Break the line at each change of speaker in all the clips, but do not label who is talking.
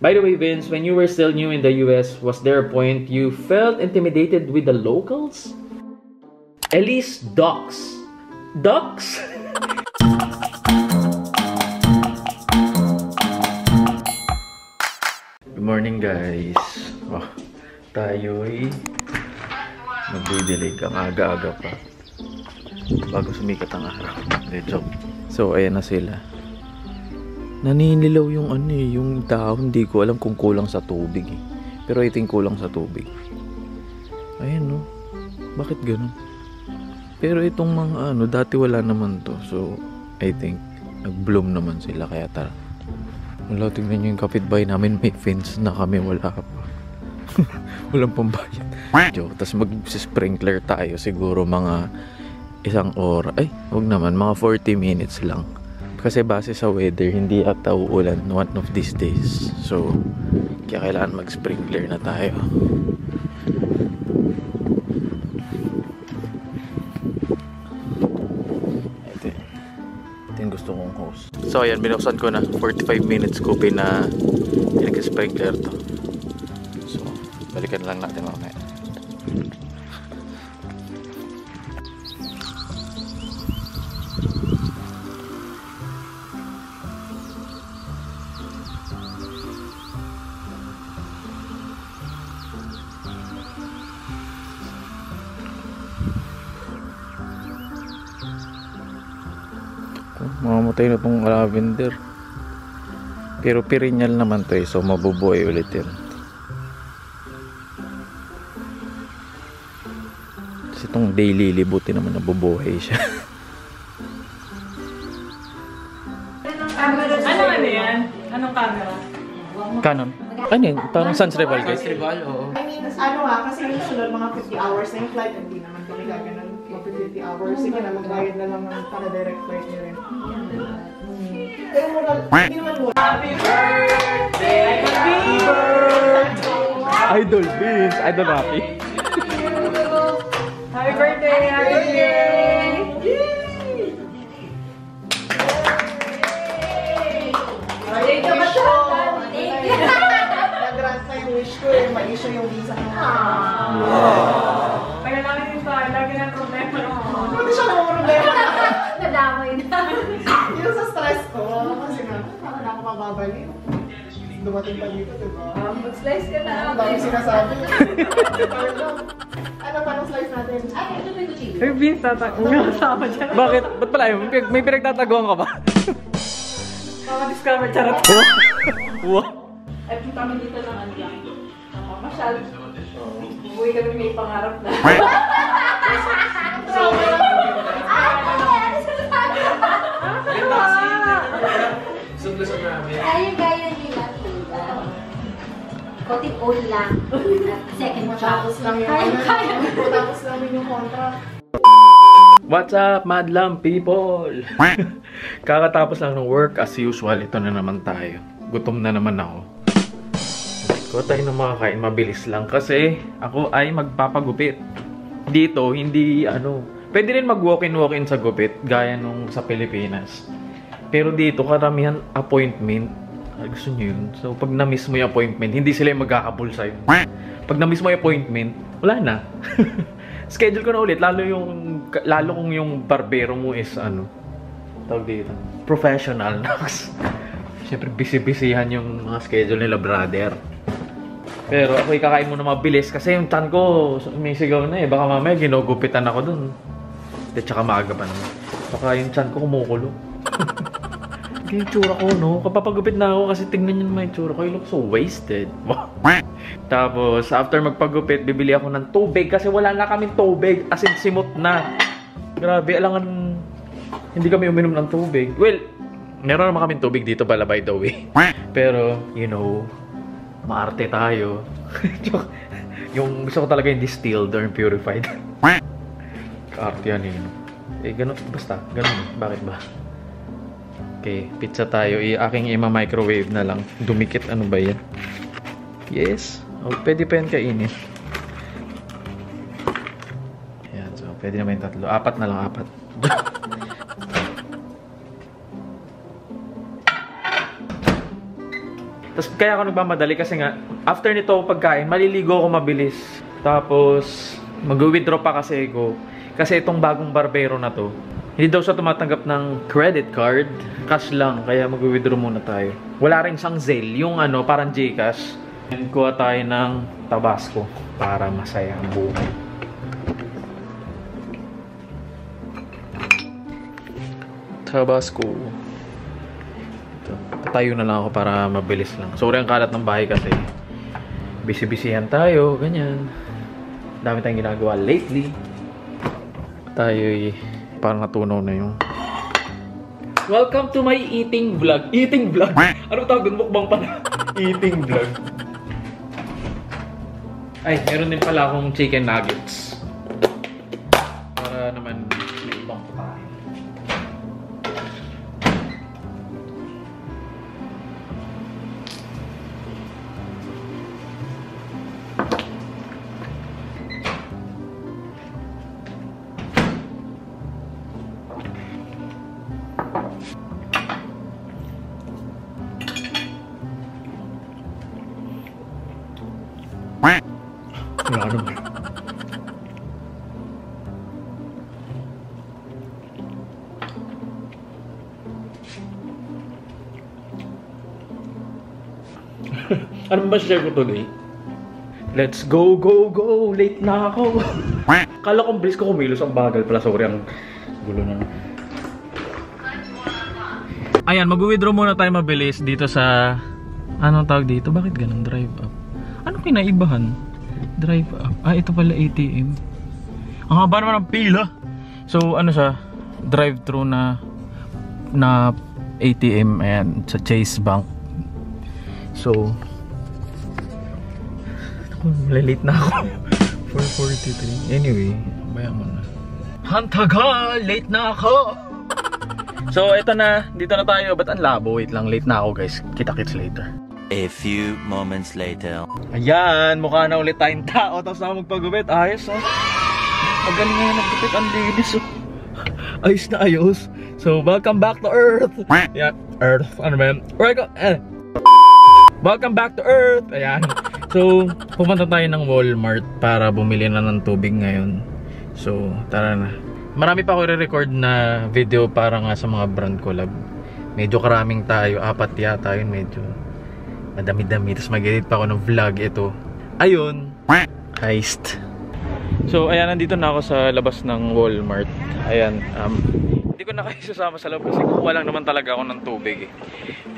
By the way, Vince, when you were still new in the US, was there a point you felt intimidated with the locals? Elise Ducks. Ducks? Good morning, guys. Oh, tayo'y magdidilig ang aga-aga pa. Bago sumikat ang araw. Hindi, joke. So, ayan na sila. Naninilaw yung ano eh, yung dahon. Hindi ko alam kung kulang sa tubig eh. Pero I think kulang sa tubig. Ayan no. Bakit ganun? Pero itong mga ano, dati wala naman to. So, I think, nag-bloom naman sila. Kaya tara. Wala, tingnan nyo yung kapitbahay namin. May fence na kami. Wala. Walang pambayad. Joke. Tapos mag-sprinkler tayo. Siguro mga isang oras. Ay, wag naman. Mga 40 minutes lang. Kasi base sa weather, hindi ata uulan one of these days. So, kaya kailangan mag-sprinkler na tayo. Ito. Ito yung gusto kong host. So, ayan, binuksan ko na. 45 minutes ko na pinag-sprinkler to. So, balikan lang natin mamaya. Mamamatay na tong lavender. Pero perennial naman to eh, so mabubuhay ulit yan. Kasi itong daily libuti naman nabubuhay siya.
Ano ano yan? Anong camera?
Canon. Ano yun? Parang Sans Rival guys.
Rival, oo.
I mean, ano ha, kasi yung sunod mga 50 hours na yung flight, hindi naman kami gaganon mga 50 hours. Sige na, magbayad na lang ng para direct flight nyo rin. Hmm. Pero mura, hindi naman mura.
Happy birthday! Happy
Idol Beans. Idol Rocky.
Dumating pa dito, di ba?
Mag-slice ka na.
Ang dami sinasabi. ano pa nung slice natin?
Ay, ito may kuchillo.
Hey, Vince, tata. Yung kasama dyan.
Bakit? Ba't pala yun? May, pinagtataguan ka ba?
Mga discover, charot.
wow.
Ay, punta kami dito ng ano lang. Masyal. Uwi kami may pangarap na.
Kaya gaya nila. Konting oil lang. At second job.
Matapos lang yung
Kaya,
ano,
kaya.
matapos namin yung contract.
What's up, madlam people? Kakatapos lang ng work as usual. Ito na naman tayo. Gutom na naman ako. Ko tayo ng makakain mabilis lang kasi ako ay magpapagupit. Dito, hindi ano, pwede rin mag walk-in walk-in sa gupit gaya nung sa Pilipinas. Pero dito, karamihan appointment. Ay, gusto nyo yun. So, pag na-miss mo yung appointment, hindi sila yung magkakabul sa'yo. Pag na-miss mo yung appointment, wala na. Schedule ko na ulit. Lalo yung, lalo kung yung barbero mo is, ano, tawag dito, professional. Siyempre, busy-busyhan yung mga schedule nila, brother. Pero ako ikakain mo na mabilis kasi yung tan ko umisigaw na eh. Baka mamaya ginugupitan ako dun. At tsaka maaga pa naman. Baka yung chan ko kumukulo. yung tsura ko, no? Kapapagupit na ako kasi tingnan nyo naman yung tsura ko. You look so wasted. Tapos, after magpagupit, bibili ako ng tubig kasi wala na kaming tubig. As in, simot na. Grabe, alangan hindi kami uminom ng tubig. Well, meron naman kaming tubig dito pala by the way. Pero, you know, maarte tayo. Yung gusto ko talaga yung distilled or purified. Kaarte yan yun. Eh, ganun. Basta, ganun. Bakit ba? Okay, pizza tayo. I aking ima-microwave na lang. Dumikit, ano ba yan? Yes. Oh, pwede pa kainin. Yan, so pwede naman yung tatlo. Apat na lang, apat. Tapos kaya ako nagmamadali kasi nga, after nito pagkain, maliligo ako mabilis. Tapos, mag-withdraw pa kasi ako. Kasi itong bagong barbero na to, hindi daw siya tumatanggap ng credit card. Cash lang, kaya mag-withdraw muna tayo. Wala rin siyang Zelle, yung ano, parang Gcash. And kuha tayo ng Tabasco para masaya ang buhay. Tabasco. Ito. Na lang ako para mabilis lang. Sorry ang kalat ng bahay kasi busy-busyhan tayo, ganyan. Dami tayong ginagawa lately. Tayo parang natunaw na yung Welcome to my eating vlog. Eating vlog? Ano tawag doon? Mukbang pala. eating vlog. Ay, meron din pala akong chicken nuggets. Ano ba share ko today? Let's go, go, go! Late na ako! Kala kong bilis ko kumilos ang bagal pala. Sorry, ang gulo na. Ayan, mag-withdraw muna tayo mabilis dito sa... Anong tawag dito? Bakit ganun? Drive up. Ano kinaibahan? Drive up. Ah, ito pala ATM. Ang haba naman ng pila. So, ano siya? Drive-thru na na ATM ayan, sa Chase Bank. So, malilate na ako. 4.43. Anyway, bayan mo na. Hantaga! Late na ako! So, ito na. Dito na tayo. Ba't ang labo? Wait lang. Late na ako, guys. Kita-kits later.
A few moments later.
Ayan, mukha na ulit tayong tao tapos na magpagupit. Ayos oh. Magaling nga nagupit, ang linis oh. Ayos na ayos. So, welcome back to Earth. Yeah, Earth. Ano ba yun? Welcome, eh. Welcome back to Earth. Ayan. So, pupunta tayo ng Walmart para bumili na ng tubig ngayon. So, tara na. Marami pa ako re-record na video para nga sa mga brand collab. Medyo karaming tayo. Apat yata yun. Medyo madami-dami. Tapos mag-edit pa ako ng vlog ito. Ayun. Heist. So, ayan, nandito na ako sa labas ng Walmart. Ayan, um, hindi ko na kayo sasama sa loob kasi kukuha lang naman talaga ako ng tubig eh.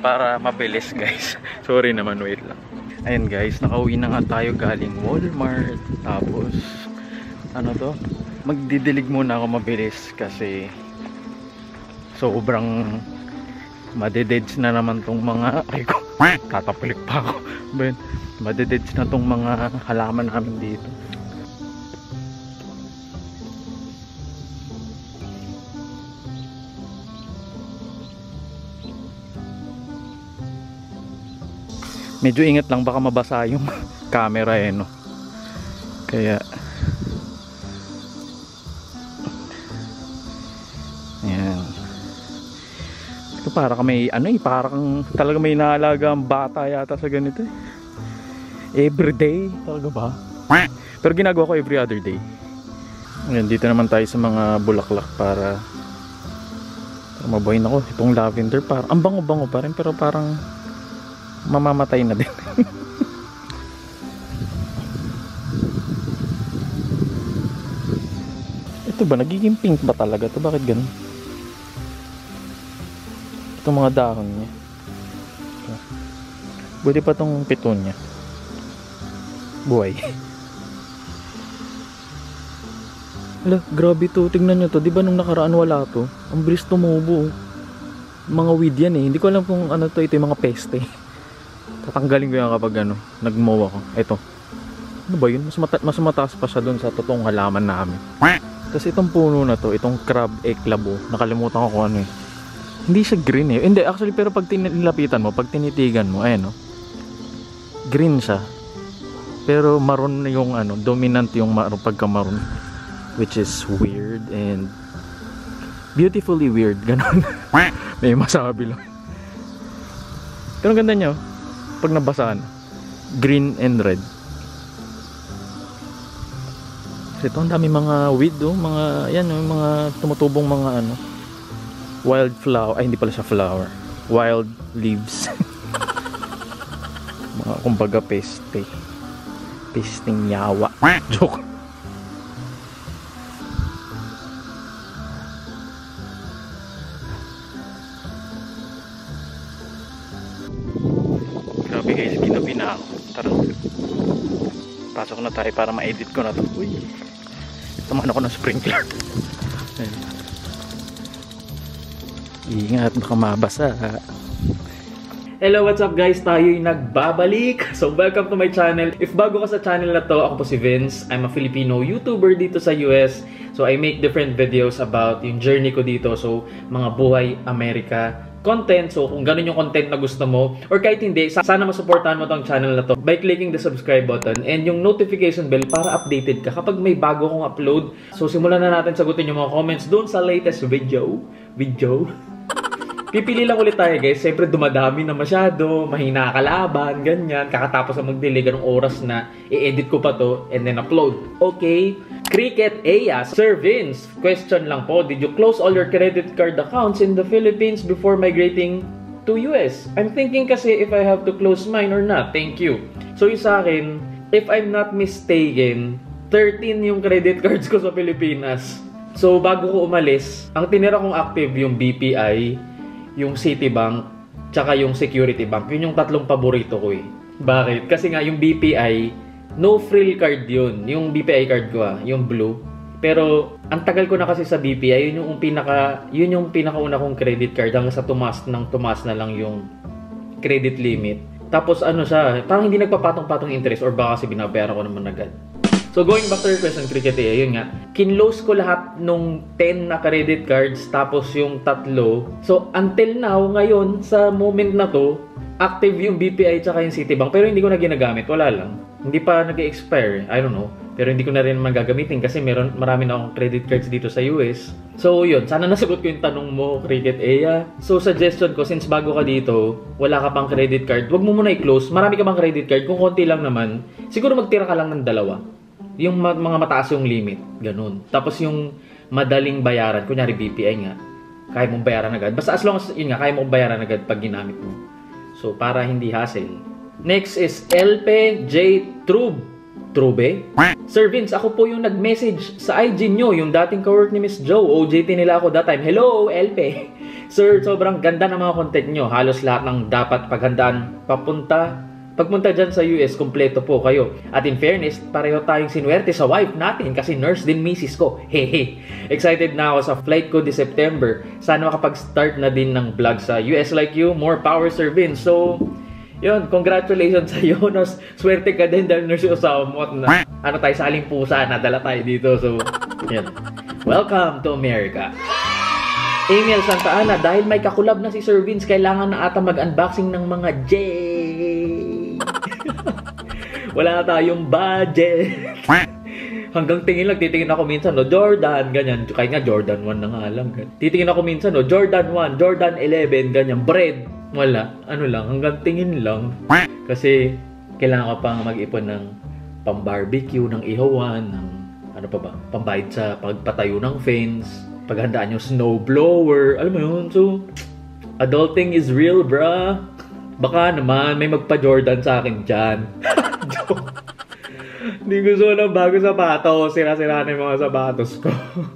Para mabilis guys. Sorry naman, wait lang. Ayan guys, nakauwi na nga tayo galing Walmart. Tapos, ano to? Magdidilig muna ako mabilis kasi sobrang madededs na naman tong mga ay ko tatapulik pa ako ben madededs na tong mga halaman namin dito medyo ingat lang baka mabasa yung camera eh no? Kaya yan ito para ka may ano eh para kang talaga may naalaga ang bata yata sa ganito eh. Everyday. Talaga ba? Pero ginagawa ko every other day. Ayan, dito naman tayo sa mga bulaklak para para mabuhay na ko itong lavender parang ang bango bango pa rin pero parang mamamatay na din ito ba nagiging pink ba talaga to bakit ganun itong mga dahon niya buti pa tong piton niya buhay Ala, grabe to. Tingnan nyo to. Di ba nung nakaraan wala to? Ang bilis tumubo. oh. Mga weed yan eh. Hindi ko alam kung ano to. Ito yung mga peste. Tatanggalin ko yan kapag ano, nagmow ako. Ito. Ano ba yun? Mas, mata mas mataas pa siya dun sa totoong halaman namin. Kasi itong puno na to, itong crab eklabo, nakalimutan ko kung ano eh. Hindi siya green eh. Hindi, actually, pero pag tinilapitan mo, pag tinitigan mo, ayan oh. Green siya. Pero maroon yung ano, dominant yung maroon pagka maroon. Which is weird and beautifully weird. Ganon. May masabi lang. Pero ang ganda niya oh. Pag nabasa na. Green and red. Kasi ito, ang dami mga weed, oh. Mga, yan, oh, mga tumutubong mga ano. Wild flower. Ay, hindi pala siya flower. Wild leaves. mga, kumbaga, peste. Pesting yawa. Joke. Guys, ginabi na ako. Tara. Pasok na tayo para ma-edit ko na to. Uy. Tamaan ako ng sprinkler. Ayun. Ingat, baka mabasa. Hello, what's up guys? Tayo'y nagbabalik. So, welcome to my channel. If bago ka sa channel na to, ako po si Vince. I'm a Filipino YouTuber dito sa US. So, I make different videos about yung journey ko dito. So, mga buhay Amerika content. So, kung ganun yung content na gusto mo, or kahit hindi, sa- sana masuportahan mo tong channel na to by clicking the subscribe button and yung notification bell para updated ka kapag may bago kong upload. So, simulan na natin sagutin yung mga comments doon sa latest video. Video? Pipili lang ulit tayo guys. Siyempre dumadami na masyado, mahina kalaban, ganyan. Kakatapos na mag-delay, ganong oras na i-edit ko pa to and then upload. Okay? Cricket Aya, Sir Vince, question lang po, did you close all your credit card accounts in the Philippines before migrating to US? I'm thinking kasi if I have to close mine or not. Thank you. So yung sa akin, if I'm not mistaken, 13 yung credit cards ko sa Pilipinas. So bago ko umalis, ang tinira kong active yung BPI, yung Citibank, tsaka yung Security Bank. Yun yung tatlong paborito ko eh. Bakit? Kasi nga yung BPI, no frill card yun. Yung BPI card ko ah, yung blue. Pero ang tagal ko na kasi sa BPI, yun yung pinaka yun yung pinakauna kong credit card hanggang sa tumas ng tumas na lang yung credit limit. Tapos ano siya, parang hindi nagpapatong-patong interest or baka kasi binabayaran ko naman agad. So going back to your question, Cricket eh, yun nga. Kinlose ko lahat nung 10 na credit cards tapos yung tatlo. So until now, ngayon, sa moment na to, active yung BPI tsaka yung Citibank pero hindi ko na ginagamit. Wala lang. Hindi pa nag-expire. I don't know. Pero hindi ko na rin magagamitin kasi meron marami na akong credit cards dito sa US. So yun, sana nasagot ko yung tanong mo, Cricket Eya. So suggestion ko, since bago ka dito, wala ka pang credit card, wag mo muna i-close. Marami ka bang credit card? Kung konti lang naman, siguro magtira ka lang ng dalawa. Yung ma- mga mataas yung limit, ganun. Tapos yung madaling bayaran, kunyari BPI nga, kaya mong bayaran agad. Basta as long as, yun nga, kaya mong bayaran agad pag ginamit mo. So, para hindi hassle. Next is LP J. Trub. Trube? Sir Vince, ako po yung nag-message sa IG nyo, yung dating kawork ni Miss Joe. OJT nila ako that time. Hello, LP! Sir, sobrang ganda ng mga content nyo. Halos lahat ng dapat paghandaan papunta Pagpunta dyan sa US, kompleto po kayo. At in fairness, pareho tayong sinuwerte sa wife natin kasi nurse din misis ko. Hehe. Excited na ako sa flight ko this September. Sana makapag-start na din ng vlog sa US like you. More power, Sir Vince. So, yun, congratulations sa iyo. No? Swerte ka din dahil nurse yung asawa mo at na, ano tayo sa aling pusa, nadala tayo dito. So, yun. Welcome to America. Emil Santa Ana, dahil may kakulab na si Sir Vince, kailangan na ata mag-unboxing ng mga J. Wala tayong budget. Hanggang tingin lang, titingin ako minsan, no, Jordan, ganyan. Kaya nga, Jordan 1 na nga ganyan. Titingin ako minsan, no, Jordan 1, Jordan 11, ganyan. Bread, wala. Ano lang, hanggang tingin lang. Kasi, kailangan ko pang mag-ipon ng pang-barbecue, ng ihawan, ng ano pa ba, pambayad sa pagpatayo ng fence, paghandaan yung snow blower, alam mo yun, so, adulting is real, bruh. Baka naman, may magpa-Jordan sa akin dyan. Hindi gusto ng bago sapatos, sira-sira na yung mga sapatos ko.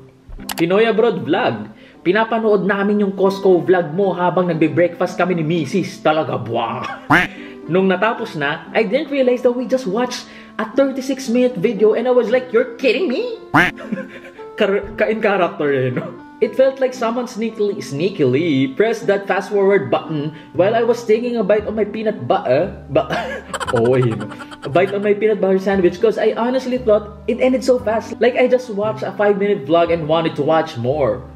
Pinoy Abroad Vlog. Pinapanood namin yung Costco vlog mo habang nagbe-breakfast kami ni Mrs. Talaga, buwang. Nung natapos na, I didn't realize that we just watched a 36-minute video and I was like, you're kidding me? Ka-in character eh, no? It felt like someone sneakily, sneakily pressed that fast forward button while I was taking a bite of my peanut butter. Ba- oh, yun. A bite of my peanut butter sandwich because I honestly thought it ended so fast. Like I just watched a 5 minute vlog and wanted to watch more.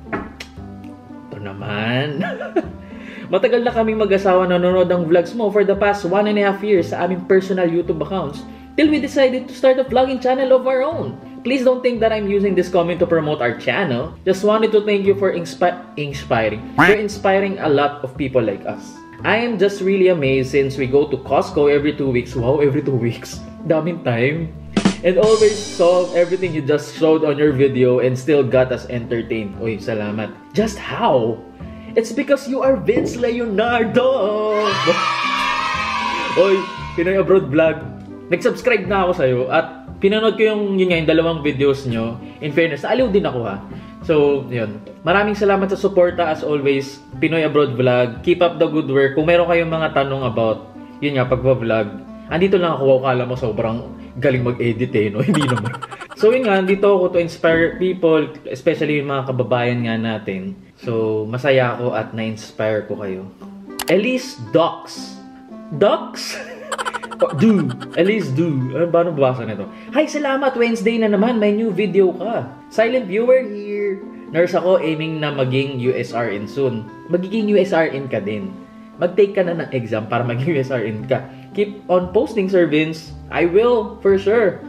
Naman. Matagal na kaming mag-asawa nanonood ng vlogs mo for the past one and a half years sa aming personal YouTube accounts till we decided to start a vlogging channel of our own. Please don't think that I'm using this comment to promote our channel. Just wanted to thank you for inspi- inspiring. For inspiring a lot of people like us. I am just really amazed since we go to Costco every two weeks. Wow, every two weeks. Daming time. And always solve everything you just showed on your video and still got us entertained. Uy, salamat. Just how? It's because you are Vince Leonardo! Oy, Pinoy Abroad Vlog. Nag-subscribe na ako sa'yo at pinanood ko yung, yun nga, yung dalawang videos nyo. In fairness, naaliw din ako ha. So, yun. Maraming salamat sa suporta as always. Pinoy Abroad Vlog. Keep up the good work. Kung meron kayong mga tanong about, yun nga, pagpa-vlog, andito lang ako. Akala mo sobrang galing mag-edit eh, no? Hindi naman. So, yun nga, andito ako to inspire people, especially yung mga kababayan nga natin. So, masaya ako at na-inspire ko kayo. Elise Docs. Docs? Oh, do. Elise do. Ano ba basa nito? Hi, salamat. Wednesday na naman. May new video ka. Silent viewer here. Nurse ako aiming na maging USRN soon. Magiging USRN ka din. Mag-take ka na ng exam para maging USRN ka. Keep on posting, Sir Vince. I will, for sure.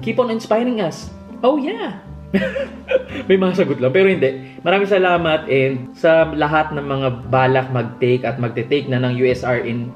Keep on inspiring us. Oh, yeah. May mga sagot lang. Pero hindi. Maraming salamat and sa lahat ng mga balak mag-take at magte-take na ng USRN,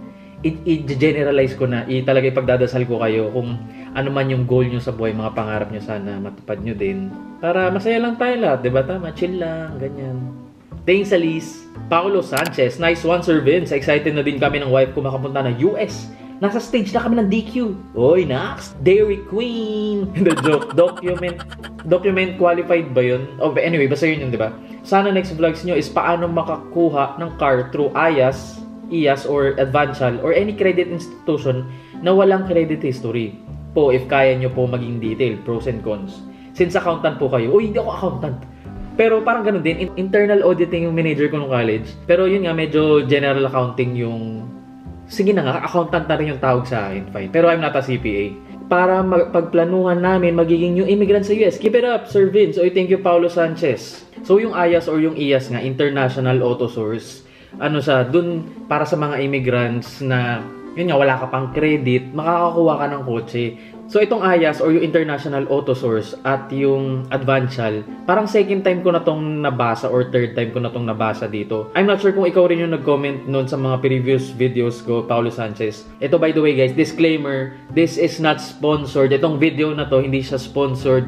i-generalize ko na, i talaga ipagdadasal ko kayo kung ano man yung goal nyo sa buhay, mga pangarap nyo sana matupad nyo din. Para masaya lang tayo lahat, di ba? Tama, chill lang, ganyan. Thanks, Alice. Paolo Sanchez, nice one, Sir Vince. Excited na din kami ng wife ko makapunta na US. Nasa stage na kami ng DQ. Oy, next. Dairy Queen. The joke. Document. Document qualified ba yun? Oh, anyway, basta yun yun, di ba? Sana next vlogs nyo is paano makakuha ng car through IAS, IAS or Advantial or any credit institution na walang credit history. Po, if kaya nyo po maging detail, pros and cons. Since accountant po kayo, uy, hindi ako accountant. Pero parang ganun din, in- internal auditing yung manager ko nung college. Pero yun nga, medyo general accounting yung... Sige na nga, accountant na rin yung tawag sa akin, fine. Pero I'm not a CPA. Para pagplanuhan namin magiging new immigrant sa US. Keep it up, Sir Vince. Oy, thank you, Paulo Sanchez. So yung IAS or yung IAS nga, International Auto Source, ano sa dun para sa mga immigrants na yun nga wala ka pang credit, makakakuha ka ng kotse. So itong IAS or yung International Auto Source at yung Advantial, parang second time ko na tong nabasa or third time ko na tong nabasa dito. I'm not sure kung ikaw rin yung nag-comment noon sa mga previous videos ko, Paulo Sanchez. Ito by the way guys, disclaimer, this is not sponsored. Itong video na to, hindi siya sponsored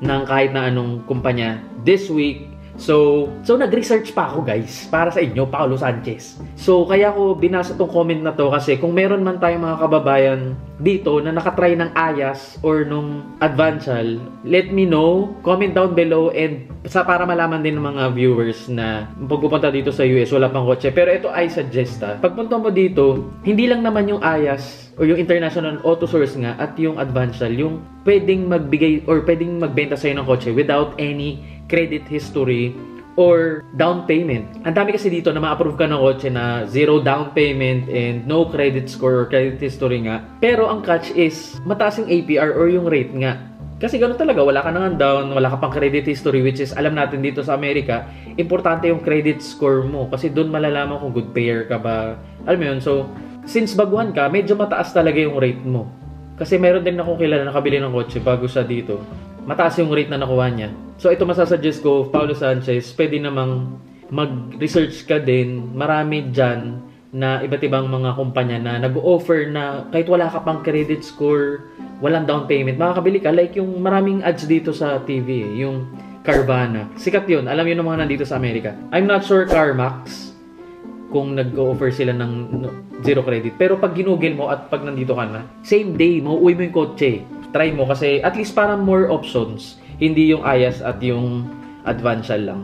ng kahit na anong kumpanya. This week, So, so nag-research pa ako guys para sa inyo, Paulo Sanchez. So, kaya ko binasa tong comment na to kasi kung meron man tayong mga kababayan dito na nakatry ng AYAS or nung Advantial, let me know, comment down below and sa para malaman din ng mga viewers na pagpupunta dito sa US, wala pang kotse. Pero ito I suggest ha, pagpunta mo dito, hindi lang naman yung AYAS or yung International Auto Source nga at yung Advantial, yung pwedeng magbigay or pwedeng magbenta sa'yo ng kotse without any credit history or down payment. Ang dami kasi dito na ma-approve ka ng kotse na zero down payment and no credit score or credit history nga. Pero ang catch is mataas yung APR or yung rate nga. Kasi ganoon talaga, wala ka nang down, wala ka pang credit history which is alam natin dito sa Amerika, importante yung credit score mo kasi doon malalaman kung good payer ka ba. Alam mo yun, so since baguhan ka, medyo mataas talaga yung rate mo. Kasi meron din akong kilala na nakabili ng kotse bago sa dito mataas yung rate na nakuha niya. So ito masasuggest ko, Paulo Sanchez, pwede namang mag-research ka din. Marami dyan na iba't ibang mga kumpanya na nag-offer na kahit wala ka pang credit score, walang down payment, makakabili ka. Like yung maraming ads dito sa TV, eh, yung Carvana. Sikat yun. Alam yun ng mga nandito sa Amerika. I'm not sure CarMax kung nag-offer sila ng zero credit. Pero pag ginugel mo at pag nandito ka na, same day, mauuwi mo yung kotse. Try mo kasi at least para more options. Hindi yung IAS at yung Advantial lang.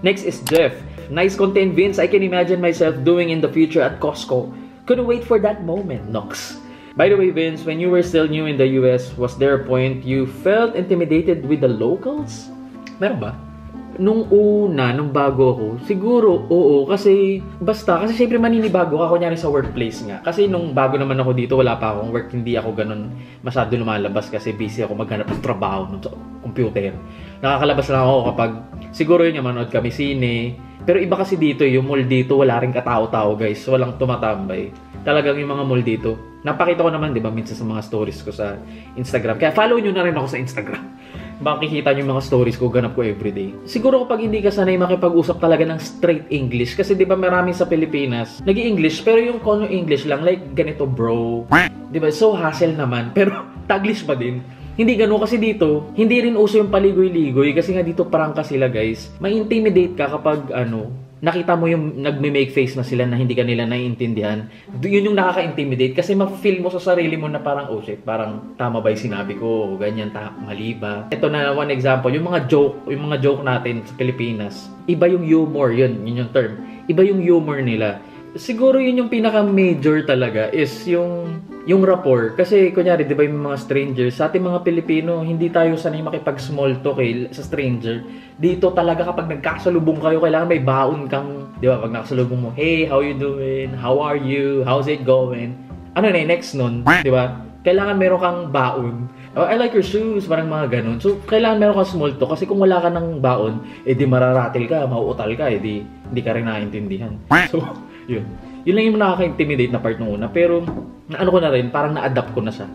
Next is Jeff. Nice content, Vince. I can imagine myself doing in the future at Costco. Couldn't wait for that moment, Nox. By the way, Vince, when you were still new in the US, was there a point you felt intimidated with the locals? Meron ba? Nung una, nung bago ako, siguro, oo, kasi, basta, kasi syempre maninibago ka, kunyari sa workplace nga. Kasi nung bago naman ako dito, wala pa akong work, hindi ako ganun masyado lumalabas kasi busy ako maghanap ng trabaho nun sa computer. Nakakalabas lang ako kapag, siguro yun yung manood kami sine, pero iba kasi dito, yung mall dito, wala rin katao-tao guys, walang tumatambay. Talagang yung mga mall dito, napakita ko naman, di ba, minsan sa mga stories ko sa Instagram. Kaya follow nyo na rin ako sa Instagram. Makikita niyo yung mga stories ko, ganap ko everyday. Siguro kapag hindi ka sanay makipag-usap talaga ng straight English, kasi di ba marami sa Pilipinas, nag english pero yung kono English lang, like ganito bro. Di ba? So hassle naman, pero taglish pa din. Hindi ganun kasi dito, hindi rin uso yung paligoy-ligoy kasi nga dito prangka sila guys. May intimidate ka kapag ano, nakita mo yung nagme-make face na sila na hindi ka nila naiintindihan. Yun yung nakaka-intimidate kasi ma-feel mo sa sarili mo na parang oh shit, parang tama ba yung sinabi ko, ganyan, ta mali ba? Ito na one example, yung mga joke, yung mga joke natin sa Pilipinas, iba yung humor, yun, yun yung term. Iba yung humor nila. Siguro yun yung pinaka-major talaga is yung yung rapport. Kasi kunyari, di ba yung mga strangers, sa ating mga Pilipino, hindi tayo sanay makipag-small talk eh, sa stranger. Dito talaga kapag nagkasalubong kayo, kailangan may baon kang, di ba, pag nakasalubong mo, hey, how you doing? How are you? How's it going? Ano na next nun, di ba? Kailangan meron kang baon. Oh, I like your shoes, parang mga ganun. So, kailangan meron kang small talk kasi kung wala ka ng baon, eh di mararatil ka, mauutal ka, eh di, di ka rin naiintindihan. So, yun. Yun lang yung nakaka-intimidate na part nung una. Pero, na ano ko na rin, parang na-adapt ko na siya.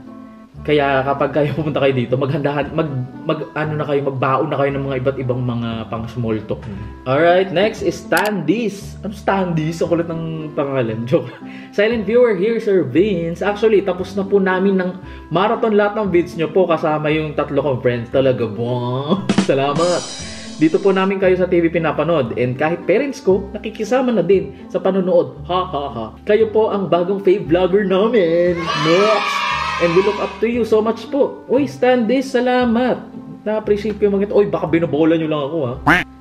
Kaya kapag kayo pumunta kayo dito, maghandahan, mag, mag, ano na kayo, magbaon na kayo ng mga iba't ibang mga pang small talk. Alright, next is Standees. Ano Standees? Ang kulit ng pangalan. Joke. Silent viewer here, Sir Vince. Actually, tapos na po namin ng marathon lahat ng vids nyo po kasama yung tatlo kong friends. Talaga, wow. Salamat. Dito po namin kayo sa TV pinapanood and kahit parents ko, nakikisama na din sa panonood. Ha ha ha. Kayo po ang bagong fave vlogger namin. Next! And we look up to you so much po. Uy, Standis, salamat. Na-appreciate ko yung mga ito. Uy, baka binobola nyo lang ako ha.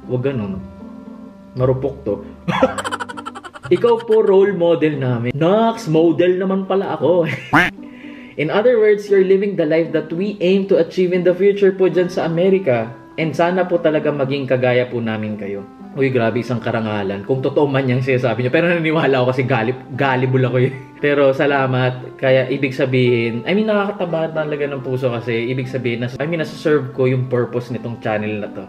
Huwag ganun. Marupok to. Ikaw po role model namin. Nox, model naman pala ako. In other words, you're living the life that we aim to achieve in the future po dyan sa Amerika. And sana po talaga maging kagaya po namin kayo. Uy, grabe isang karangalan. Kung totoo man yung sinasabi niyo. Pero naniniwala ako kasi galip, gullible ako eh. Pero salamat. Kaya ibig sabihin, I mean nakakataba talaga ng puso kasi ibig sabihin, na, I mean nasa-serve ko yung purpose nitong channel na to.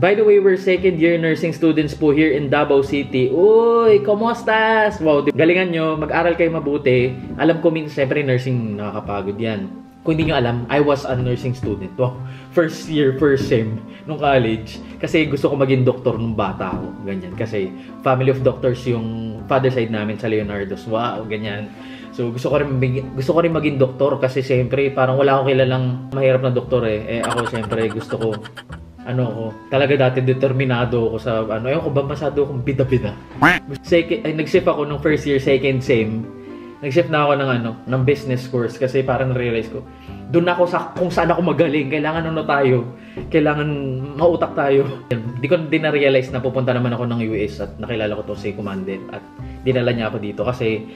By the way, we're second year nursing students po here in Davao City. Uy, komostas? Wow, galingan nyo, mag-aral kayo mabuti. Alam ko minsan, syempre nursing nakakapagod yan. Kung hindi nyo alam, I was a nursing student. Wow, first year, first sem nung college. Kasi gusto ko maging doktor nung bata ako. Ganyan. Kasi family of doctors yung father side namin sa Leonardo's. Wow, ganyan. So gusto ko rin maging, gusto ko rin maging doktor kasi siyempre parang wala akong kilalang mahirap na doktor eh. Eh ako siyempre gusto ko ano ko, talaga dati determinado ako sa ano, ayun ko ba masyado akong bida-bida. Second, ay, nag-shift ako nung first year, second sem. Nag-shift na ako ng ano, ng business course kasi parang na-realize ko, doon ako sa kung saan ako magaling, kailangan ano tayo, kailangan mautak tayo. Hindi ko din na-realize na pupunta naman ako ng US at nakilala ko to si Commandant at dinala niya ako dito kasi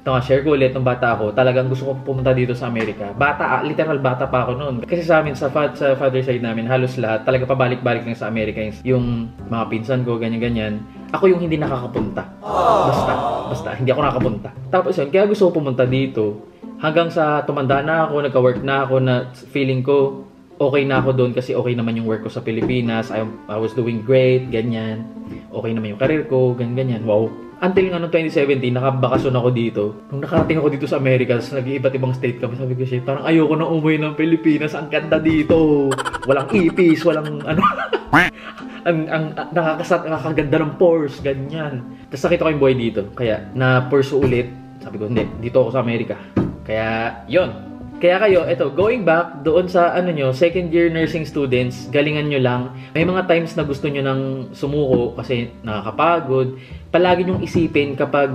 ito nga, share ko ulit nung bata ako. Talagang gusto ko pumunta dito sa Amerika. Bata, ah, literal bata pa ako noon. Kasi sa amin, sa, fa- sa father side namin, halos lahat, talaga pabalik-balik lang sa Amerika. Yung mga pinsan ko, ganyan-ganyan. Ako yung hindi nakakapunta. Basta, basta, hindi ako nakakapunta. Tapos yun, kaya gusto ko pumunta dito. Hanggang sa tumanda na ako, nagka-work na ako, na feeling ko, okay na ako doon kasi okay naman yung work ko sa Pilipinas. I, I was doing great, ganyan. Okay naman yung career ko, ganyan-ganyan. Wow, until nga noong 2017, nakabakasyon ako dito. Nung nakarating ako dito sa America, sa nag-iiba't ibang state kami, sabi ko siya, parang ayoko na umuwi ng Pilipinas, ang ganda dito. Walang ipis, walang ano. ang, ang, nakakasat, nakakaganda ng pores, ganyan. Tapos nakita ko yung buhay dito. Kaya, na-pursue ulit. Sabi ko, hindi, dito ako sa Amerika. Kaya, yon kaya kayo, eto, going back doon sa ano nyo, second year nursing students, galingan nyo lang. May mga times na gusto nyo nang sumuko kasi nakakapagod. Palagi nyong isipin kapag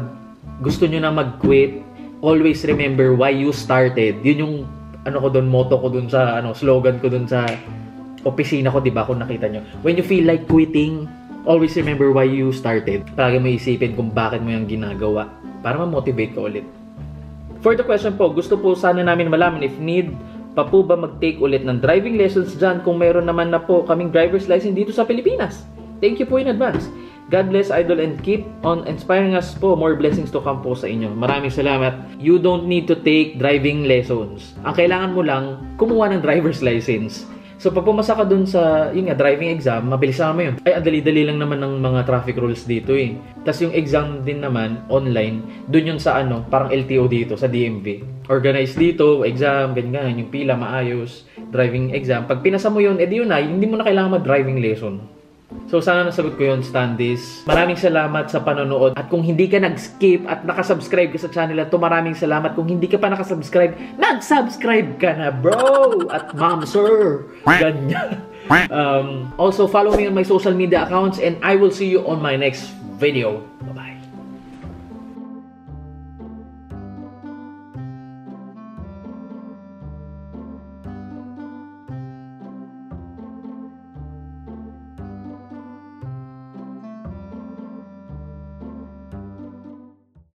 gusto nyo na mag-quit, always remember why you started. Yun yung ano ko doon, motto ko doon sa ano, slogan ko doon sa opisina ko, 'di ba? Kung nakita nyo. When you feel like quitting, always remember why you started. Palagi mo isipin kung bakit mo yung ginagawa para ma-motivate ka ulit. For the question po, gusto po sana namin malaman if need pa po ba mag-take ulit ng driving lessons dyan kung meron naman na po kaming driver's license dito sa Pilipinas. Thank you po in advance. God bless, Idol, and keep on inspiring us po. More blessings to come po sa inyo. Maraming salamat. You don't need to take driving lessons. Ang kailangan mo lang, kumuha ng driver's license. So pag pumasa ka dun sa, yun nga, driving exam, mabilis lang naman yun. Ay, ang dali-dali lang naman ng mga traffic rules dito eh. Tapos yung exam din naman, online, dun yun sa ano, parang LTO dito, sa DMV. Organized dito, exam, ganyan, yung pila, maayos, driving exam. Pag pinasa mo yun, edi yun na, hindi mo na kailangan mag-driving lesson. So sana nasagot ko yun, Standis. Maraming salamat sa panonood. At kung hindi ka nag-skip at nakasubscribe ka sa channel na to, maraming salamat. Kung hindi ka pa nakasubscribe, nag-subscribe ka na, bro! At ma'am, sir! Ganyan. Um, also, follow me on my social media accounts and I will see you on my next video.